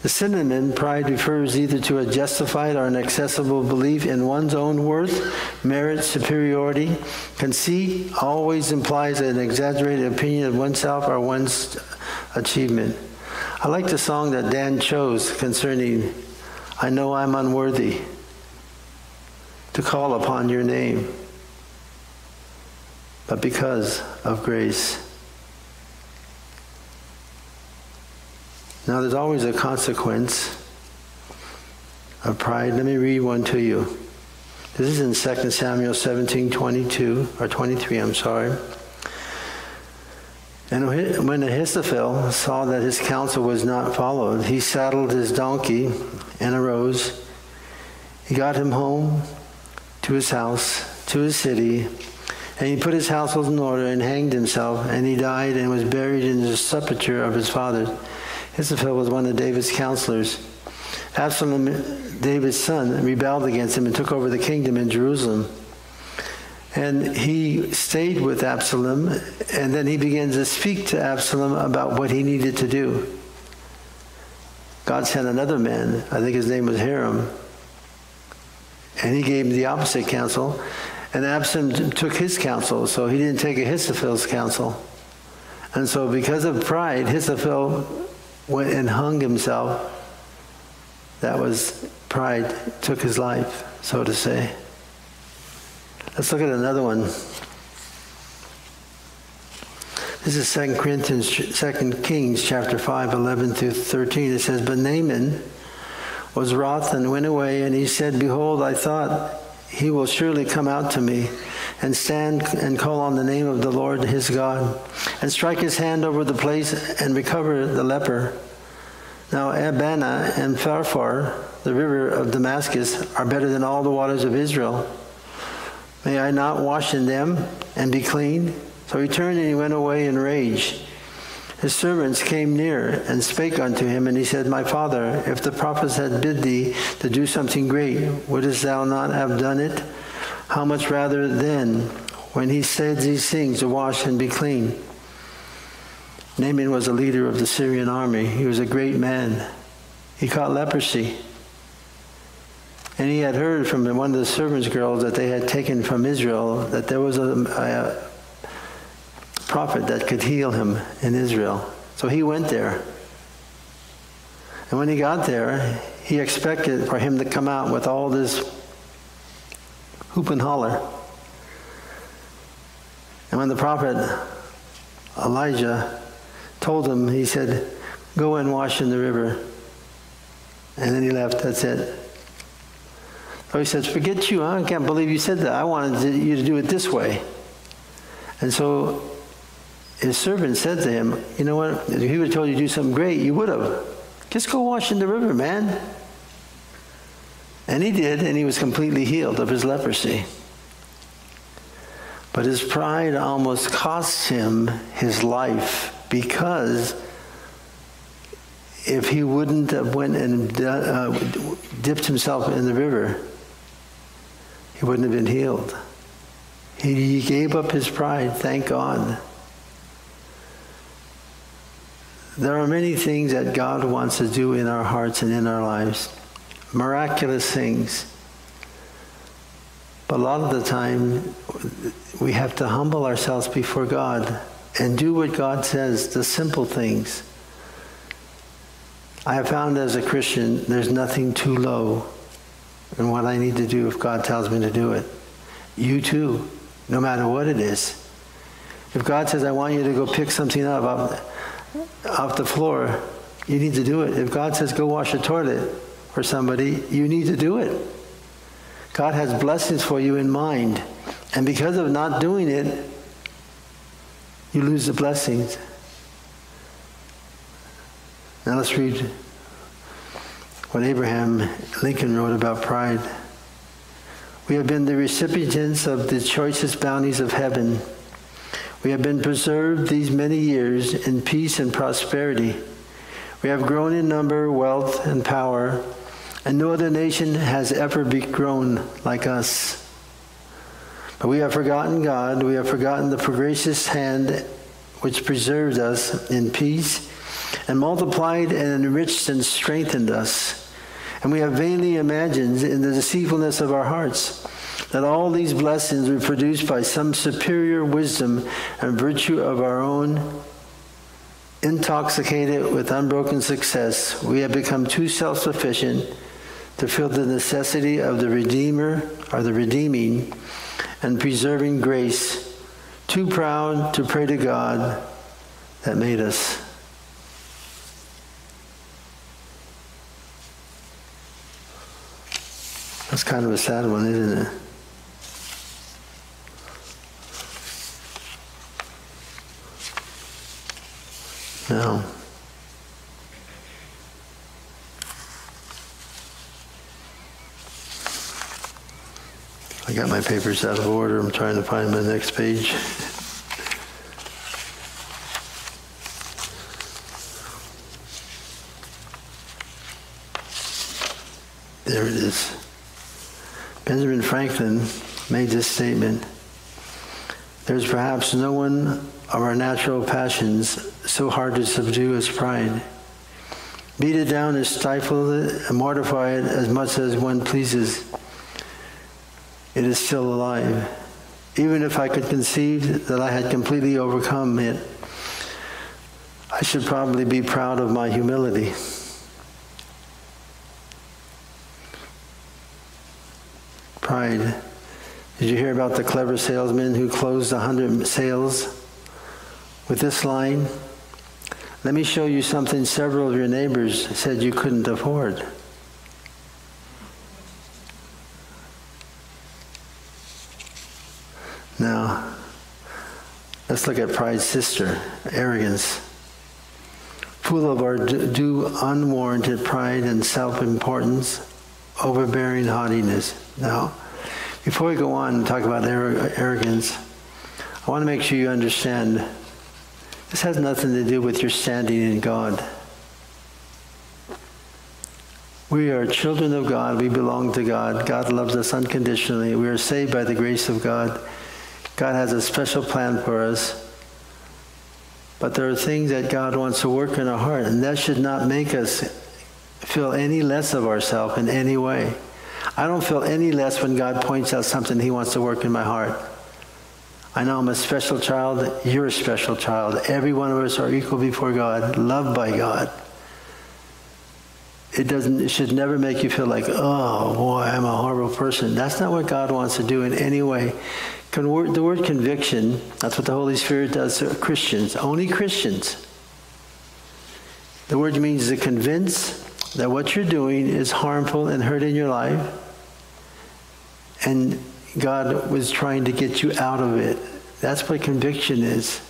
The synonym pride refers either to a justified or an accessible belief in one's own worth, merit, superiority. Conceit always implies an exaggerated opinion of oneself or one's achievement. I like the song that Dan chose concerning, I know I'm unworthy to call upon your name, but because of grace. Now, there's always a consequence of pride. Let me read one to you. This is in 2 Samuel 17 22, or 23, I'm sorry. And when Ahithophel saw that his counsel was not followed, he saddled his donkey and arose. He got him home to his house, to his city, and he put his household in order and hanged himself, and he died and was buried in the sepulchre of his fathers. Ahithophel was one of David's counselors. Absalom, David's son, rebelled against him and took over the kingdom in Jerusalem. And he stayed with Absalom, and then he began to speak to Absalom about what he needed to do. God sent another man, I think his name was Hiram, and he gave him the opposite counsel. And Absalom took his counsel, so he didn't take Ahithophel's counsel. And so, because of pride, Ahithophel went and hung himself. That was pride, took his life, so to say. Let's look at another one. This is 2 Corinthians, 2 Kings chapter 5, 11 through 13. It says, But Naaman was wroth and went away, and he said, Behold, I thought he will surely come out to me and stand and call on the name of the Lord his God, and strike his hand over the place and recover the leper. Now Abana and Pharpar, the river of Damascus, are better than all the waters of Israel. May I not wash in them and be clean? So he turned and he went away in rage. His servants came near and spake unto him, and he said, My father, if the prophets had bid thee to do something great, wouldst thou not have done it? How much rather then, when he said these things, to wash and be clean? Naaman was a leader of the Syrian army. He was a great man. He caught leprosy. And he had heard from one of the servants' girls that they had taken from Israel that there was a, prophet that could heal him in Israel. So he went there. And when he got there, he expected for him to come out with all this hoop and holler. And when the prophet Elijah told him, he said, Go and wash in the river. And then he left. That's it. Oh, he says, Forget you. I can't believe you said that. I wanted you to do it this way. And so his servant said to him, You know what? If he would have told you to do something great, you would have. Just go wash in the river, man. And he did, and he was completely healed of his leprosy. But his pride almost cost him his life because if he wouldn't have went and uh, dipped himself in the river, he wouldn't have been healed. He, he gave up his pride, thank God. There are many things that God wants to do in our hearts and in our lives, miraculous things. But a lot of the time, we have to humble ourselves before God and do what God says, the simple things. I have found as a Christian, there's nothing too low in what I need to do if God tells me to do it. You too, no matter what it is. If God says, I want you to go pick something up, off the floor, you need to do it. If God says go wash a toilet for somebody, you need to do it. God has blessings for you in mind. And because of not doing it, you lose the blessings. Now let's read what Abraham Lincoln wrote about pride. We have been the recipients of the choicest bounties of heaven we have been preserved these many years in peace and prosperity. We have grown in number, wealth, and power, and no other nation has ever grown like us. But we have forgotten God. We have forgotten the gracious hand which preserved us in peace and multiplied and enriched and strengthened us. And we have vainly imagined in the deceitfulness of our hearts that all these blessings were produced by some superior wisdom and virtue of our own. Intoxicated with unbroken success, we have become too self sufficient to feel the necessity of the Redeemer or the redeeming and preserving grace, too proud to pray to God that made us. That's kind of a sad one, isn't it? No. I got my papers out of order. I'm trying to find my next page. There it is. Benjamin Franklin made this statement There's perhaps no one of our natural passions so hard to subdue as pride. Beat it down and stifle it and mortify it as much as one pleases. It is still alive. Even if I could conceive that I had completely overcome it, I should probably be proud of my humility. Pride. Did you hear about the clever salesman who closed a hundred sales with this line? Let me show you something several of your neighbors said you couldn't afford. Now, let's look at pride's sister, arrogance. Full of our due unwarranted pride and self importance, overbearing haughtiness. Now, before we go on and talk about arrogance, I want to make sure you understand this has nothing to do with your standing in God. We are children of God. We belong to God. God loves us unconditionally. We are saved by the grace of God. God has a special plan for us. But there are things that God wants to work in our heart, and that should not make us feel any less of ourselves in any way. I don't feel any less when God points out something He wants to work in my heart. I know I'm a special child. You're a special child. Every one of us are equal before God, loved by God. It doesn't. It should never make you feel like, oh boy, I'm a horrible person. That's not what God wants to do in any way. the word conviction. That's what the Holy Spirit does to Christians. Only Christians. The word means to convince that what you're doing is harmful and hurting your life. and God was trying to get you out of it. That's what conviction is.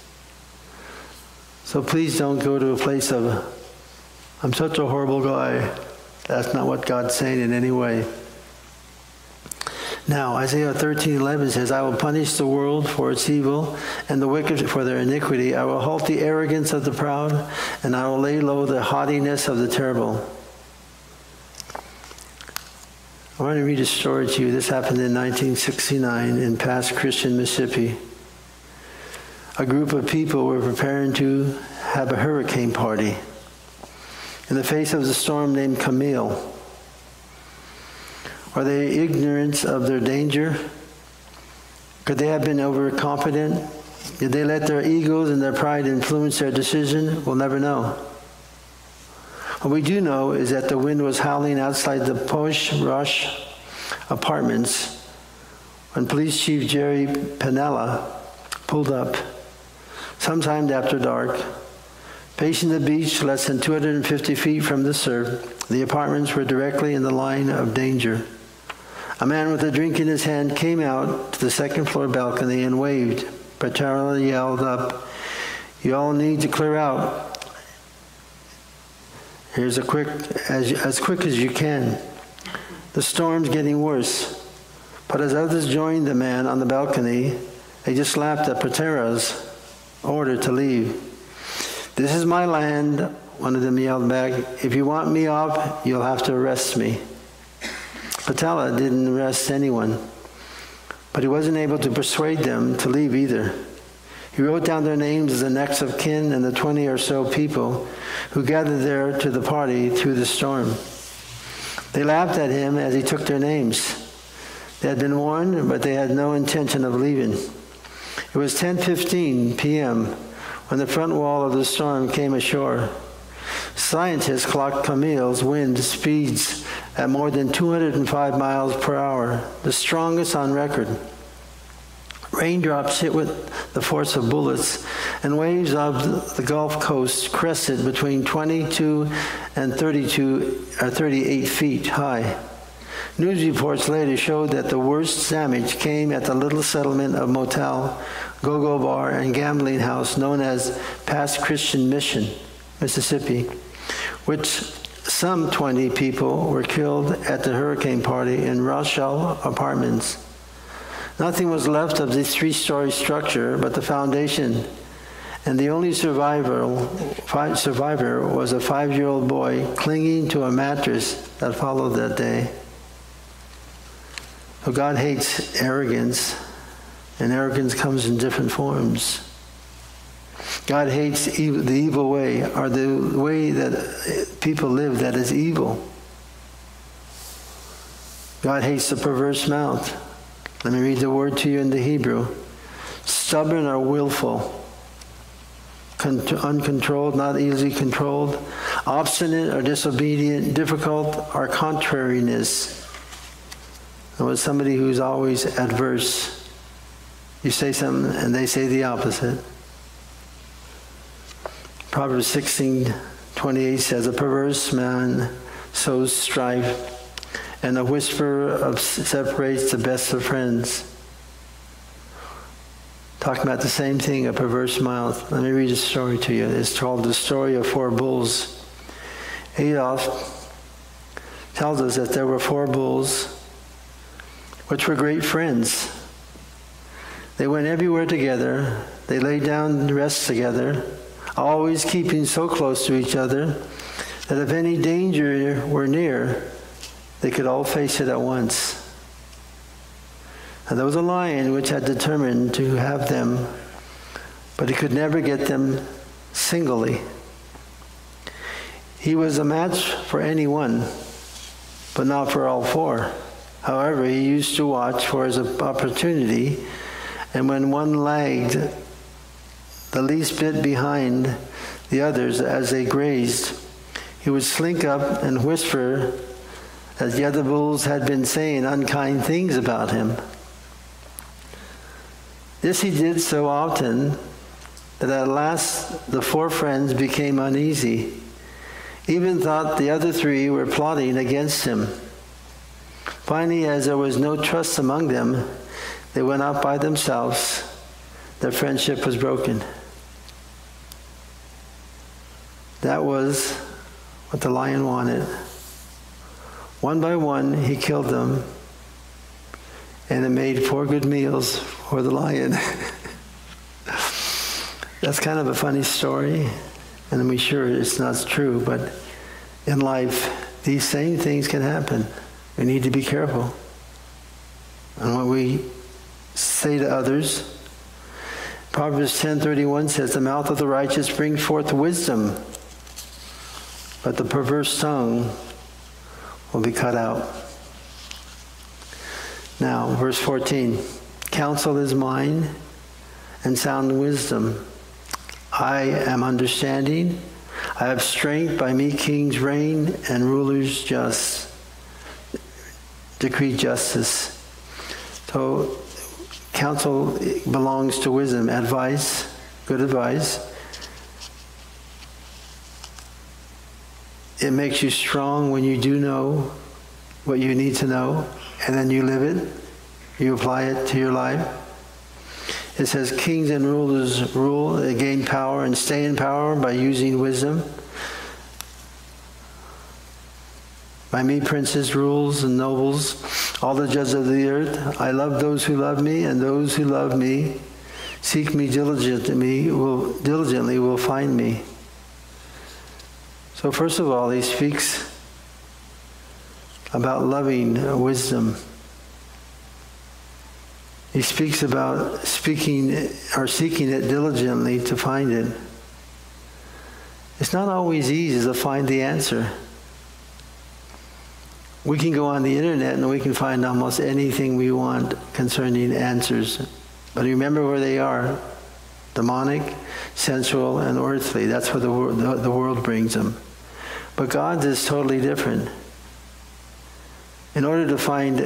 So please don't go to a place of, I'm such a horrible guy. That's not what God's saying in any way. Now, Isaiah 13, 11 says, I will punish the world for its evil and the wicked for their iniquity. I will halt the arrogance of the proud, and I will lay low the haughtiness of the terrible. I want to read a story to you. This happened in 1969 in Pass Christian, Mississippi. A group of people were preparing to have a hurricane party in the face of the storm named Camille. Are they ignorant of their danger? Could they have been overconfident? Did they let their egos and their pride influence their decision? We'll never know. What we do know is that the wind was howling outside the Posh Rush apartments when Police Chief Jerry Peralta pulled up, sometime after dark. Facing the beach, less than 250 feet from the surf, the apartments were directly in the line of danger. A man with a drink in his hand came out to the second floor balcony and waved. Peralta yelled up, You all need to clear out. Here's a quick, as, as quick as you can. The storm's getting worse. But as others joined the man on the balcony, they just laughed at Peralta's order to leave. This is my land, one of them yelled back. If you want me off, you'll have to arrest me. Peralta didn't arrest anyone, but he wasn't able to persuade them to leave either. He wrote down their names as the next of kin and the 20 or so people who gathered there to the party through the storm. They laughed at him as he took their names. They had been warned, but they had no intention of leaving. It was 10:15 p.m. when the front wall of the storm came ashore. Scientists clocked Camille's wind speeds at more than 205 miles per hour, the strongest on record. Raindrops hit with the force of bullets, and waves of the Gulf Coast crested between 22 and 32 or 38 feet high. News reports later showed that the worst damage came at the little settlement of motel, go-go bar, and gambling house known as Pass Christian Mission, Mississippi, which some 20 people were killed at the hurricane party in Rochelle Apartments. Nothing was left of the three story structure but the foundation, and the only survivor, survivor was a five year old boy clinging to a mattress that followed that day. So God hates arrogance, and arrogance comes in different forms. God hates evil, the evil way, or the way that people live that is evil. God hates the perverse mouth. Let me read the word to you in the Hebrew. Stubborn or willful, con- uncontrolled, not easily controlled, obstinate or disobedient, difficult or contrariness. And with somebody who's always adverse, you say something and they say the opposite. Proverbs 16 28 says, A perverse man sows strife, and a whisper of separates the best of friends. Talking about the same thing, a perverse mouth. Let me read a story to you. It's called The Story of Four Bulls. Adolf tells us that there were four bulls which were great friends. They went everywhere together. They lay down to rest together always keeping so close to each other that if any danger were near, they could all face it at once. And there was a lion which had determined to have them, but he could never get them singly. He was a match for any one, but not for all four. However, he used to watch for his opportunity, and when one lagged the least bit behind the others as they grazed. He would slink up and whisper as the other bulls had been saying unkind things about him. This he did so often that at last the four friends became uneasy, even thought the other three were plotting against him. Finally, as there was no trust among them, they went out by themselves. Their friendship was broken. That was what the lion wanted. One by one, he killed them, and it made four good meals for the lion. That's kind of a funny story, and I'm sure it's not true, but in life, these same things can happen. We need to be careful. And what we say to others, Proverbs 10:31 says, "The mouth of the righteous brings forth wisdom, but the perverse tongue will be cut out." Now, verse 14. Counsel is mine and sound wisdom. I am understanding. I have strength by me kings reign and rulers just decree justice. So counsel belongs to wisdom, advice, good advice. It makes you strong when you do know what you need to know, and then you live it, you apply it to your life. It says, Kings and rulers rule, they gain power and stay in power by using wisdom. By me, princes, rules, and nobles, all the judges of the earth. I love those who love me, and those who love me seek me diligently will, diligently will find me. So, first of all, he speaks about loving wisdom. He speaks about speaking or seeking it diligently to find it. It's not always easy to find the answer. We can go on the internet and we can find almost anything we want concerning answers. But remember where they are demonic, sensual, and earthly. That's where the, the, the world brings them. But God's is totally different. In order to find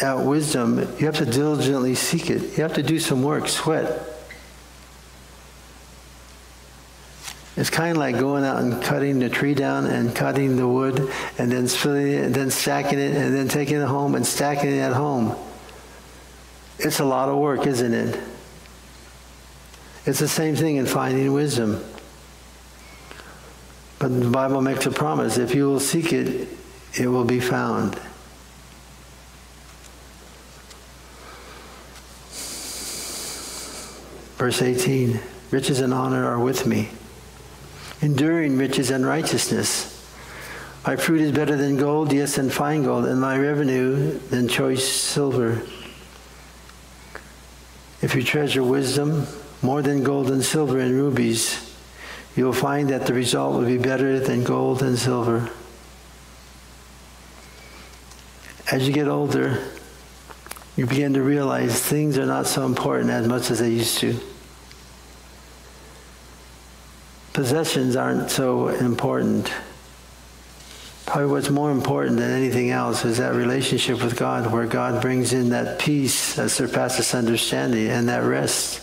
out wisdom, you have to diligently seek it. You have to do some work, sweat. It's kind of like going out and cutting the tree down and cutting the wood and then splitting it and then stacking it and then taking it home and stacking it at home. It's a lot of work, isn't it? It's the same thing in finding wisdom. But the Bible makes a promise if you will seek it, it will be found. Verse 18 Riches and honor are with me enduring riches and righteousness. My fruit is better than gold, yes, than fine gold, and my revenue than choice silver. If you treasure wisdom more than gold and silver and rubies, you will find that the result will be better than gold and silver. As you get older, you begin to realize things are not so important as much as they used to. possessions aren't so important. Probably what's more important than anything else is that relationship with God, where God brings in that peace that surpasses understanding and that rest.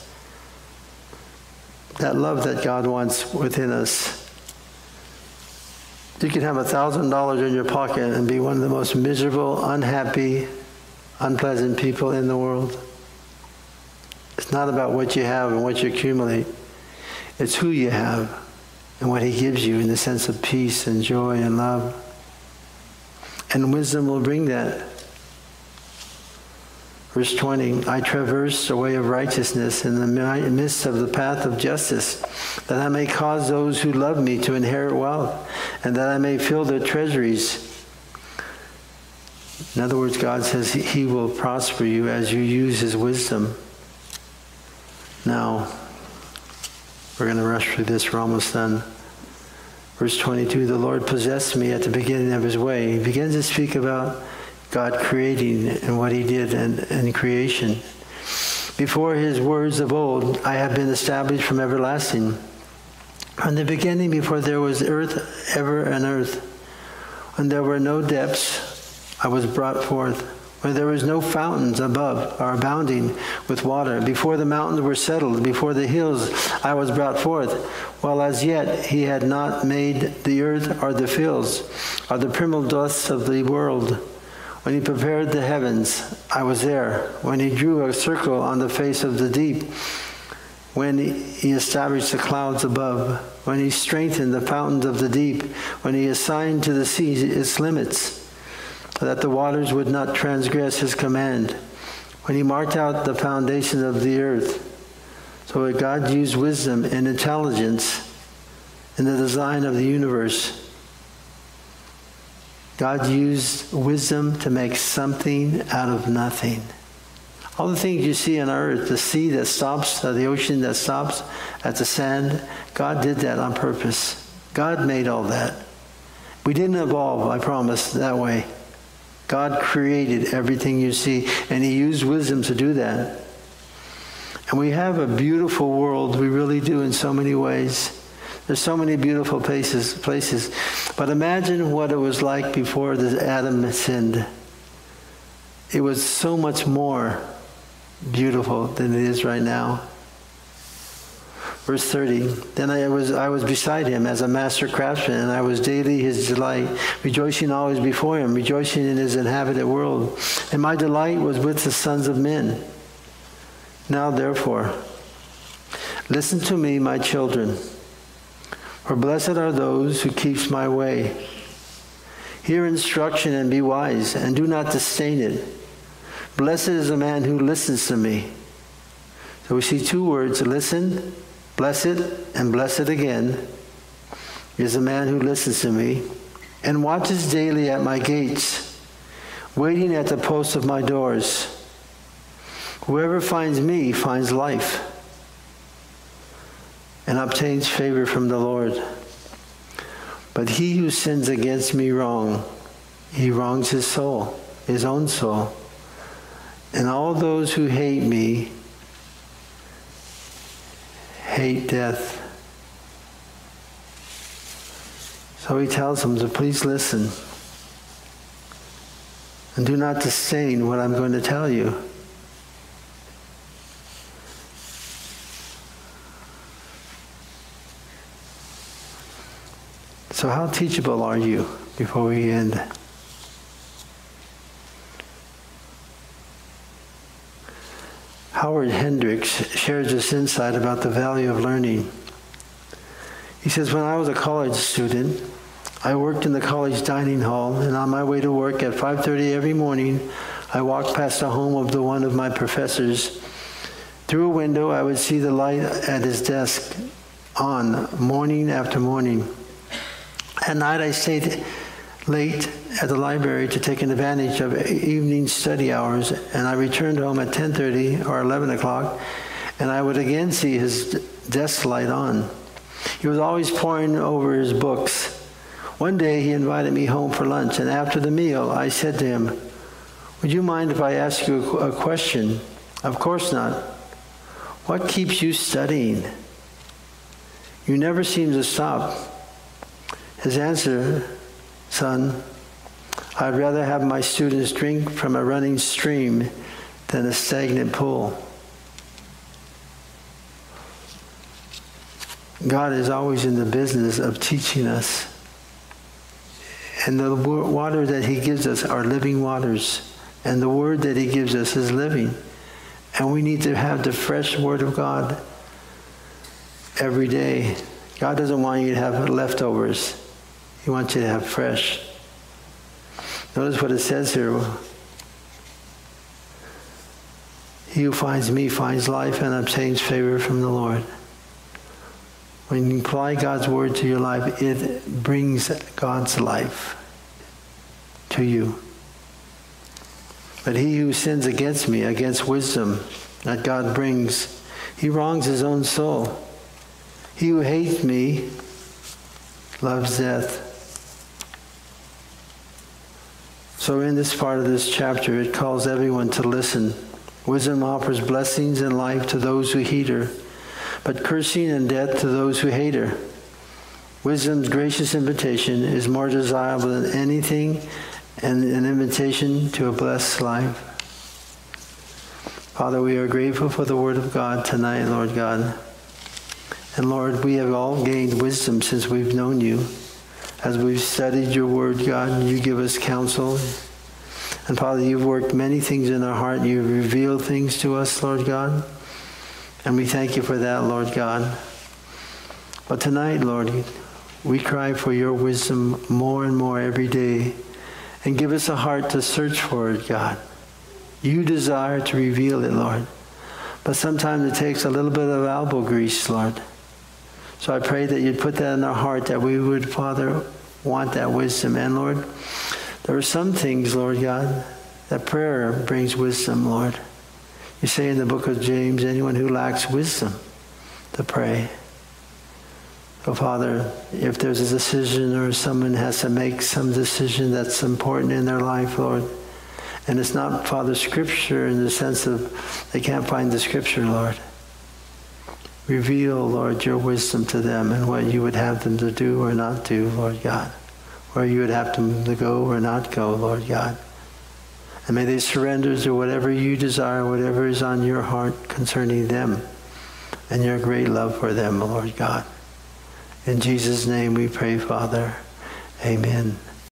That love that God wants within us. You can have a thousand dollars in your pocket and be one of the most miserable, unhappy, unpleasant people in the world. It's not about what you have and what you accumulate. It's who you have and what he gives you in the sense of peace and joy and love. And wisdom will bring that. Verse 20 I traverse the way of righteousness in the midst of the path of justice, that I may cause those who love me to inherit wealth, and that I may fill their treasuries. In other words, God says He will prosper you as you use His wisdom. Now, we're going to rush through this. We're almost done. Verse 22 The Lord possessed me at the beginning of his way. He begins to speak about God creating and what he did in, in creation. Before his words of old, I have been established from everlasting. From the beginning, before there was earth, ever and earth, when there were no depths, I was brought forth where there was no fountains above or abounding with water. Before the mountains were settled, before the hills I was brought forth, while as yet he had not made the earth or the fields or the primal dust of the world When he prepared the heavens, I was there. When he drew a circle on the face of the deep, when he established the clouds above, when he strengthened the fountains of the deep, when he assigned to the sea its limits, that the waters would not transgress his command, when he marked out the foundations of the earth. So God used wisdom and intelligence in the design of the universe. God used wisdom to make something out of nothing. All the things you see on earth, the sea that stops, uh, the ocean that stops at the sand, God did that on purpose. God made all that. We didn't evolve, I promise, that way. God created everything you see, and He used wisdom to do that. And we have a beautiful world, we really do in so many ways. There's so many beautiful places, places. But imagine what it was like before the Adam sinned. It was so much more beautiful than it is right now. Verse 30, then I was, I was beside him as a master craftsman, and I was daily his delight, rejoicing always before him, rejoicing in his inhabited world. And my delight was with the sons of men. Now, therefore, listen to me, my children, for blessed are those who keeps my way. Hear instruction and be wise, and do not disdain it. Blessed is the man who listens to me. So we see two words listen, blessed, and blessed again is the man who listens to me and watches daily at my gates, waiting at the posts of my doors. Whoever finds me finds life and obtains favor from the Lord. But he who sins against me wrong, he wrongs his soul, his own soul. And all those who hate me hate death. So he tells them to please listen and do not disdain what I'm going to tell you. So, how teachable are you before we end? Howard Hendricks shares this insight about the value of learning. He says, When I was a college student, I worked in the college dining hall, and on my way to work at 5:30 every morning, I walked past the home of the one of my professors. Through a window, I would see the light at his desk on morning after morning. At night, I stayed late at the library to take advantage of evening study hours, and I returned home at 10:30 or 11 o'clock, and I would again see his desk light on. He was always poring over his books. One day he invited me home for lunch, and after the meal, I said to him, "Would you mind if I ask you a question?" "Of course not." "What keeps you studying?" "You never seem to stop." His answer Son, I'd rather have my students drink from a running stream than a stagnant pool. God is always in the business of teaching us. And the water that He gives us are living waters. And the word that He gives us is living. And we need to have the fresh Word of God every day. God doesn't want you to have leftovers. He wants you to have fresh. Notice what it says here. He who finds me finds life and obtains favor from the Lord. When you apply God's word to your life, it brings God's life to you. But he who sins against me, against wisdom that God brings, he wrongs his own soul. He who hates me loves death. So, in this part of this chapter, it calls everyone to listen. Wisdom offers blessings and life to those who heed her, but cursing and death to those who hate her. Wisdom's gracious invitation is more desirable than anything and an invitation to a blessed life. Father, we are grateful for the word of God tonight, Lord God. And Lord, we have all gained wisdom since we've known you. As we've studied your word, God, you give us counsel. And Father, you've worked many things in our heart. You've revealed things to us, Lord God. And we thank you for that, Lord God. But tonight, Lord, we cry for your wisdom more and more every day. And give us a heart to search for it, God. You desire to reveal it, Lord. But sometimes it takes a little bit of elbow grease, Lord. So I pray that you'd put that in our heart, that we would, Father, want that wisdom. And Lord, there are some things, Lord God, that prayer brings wisdom, Lord. You say in the book of James, anyone who lacks wisdom to pray. So, Father, if there's a decision or someone has to make some decision that's important in their life, Lord, and it's not, Father, Scripture in the sense of they can't find the Scripture, Lord. Reveal, Lord, your wisdom to them and what you would have them to do or not do, Lord God. Where you would have them to go or not go, Lord God. And may they surrender to whatever you desire, whatever is on your heart concerning them and your great love for them, Lord God. In Jesus' name we pray, Father. Amen.